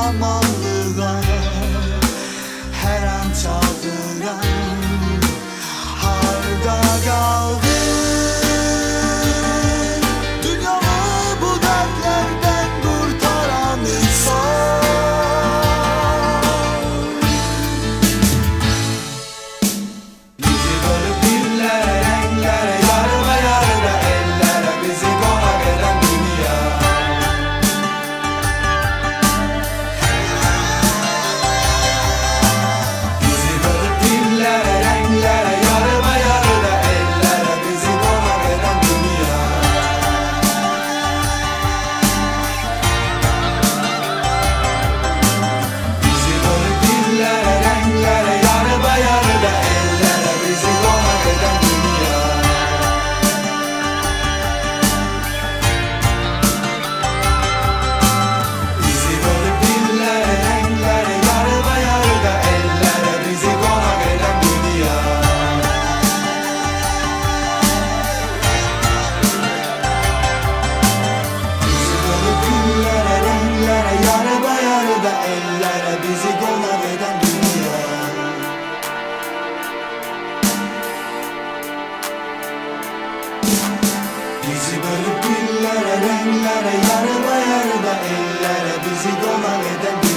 amanlığa Her an çaldıran Garip dillere, renklere, yarıda yarıda ellere Bizi dolan eden